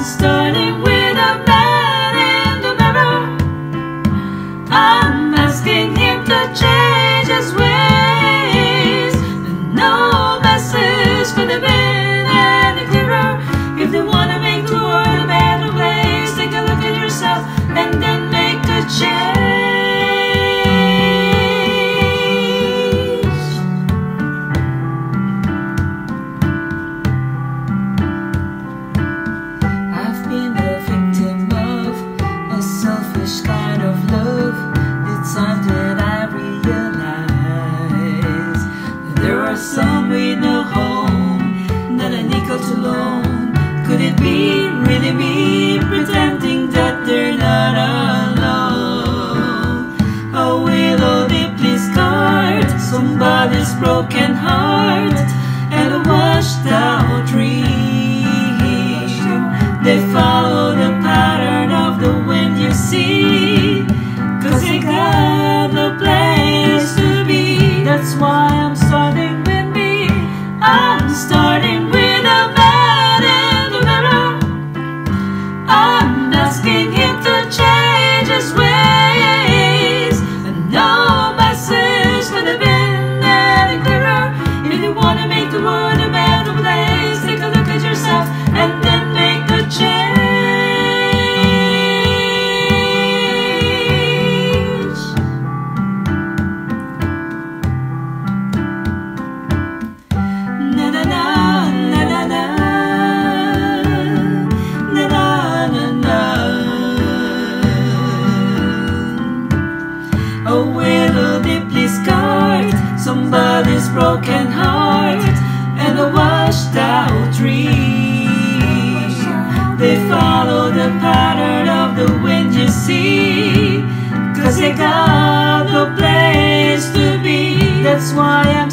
stop. really be, really be. the pattern of the wind you see. Cause they got no place to be. That's why I'm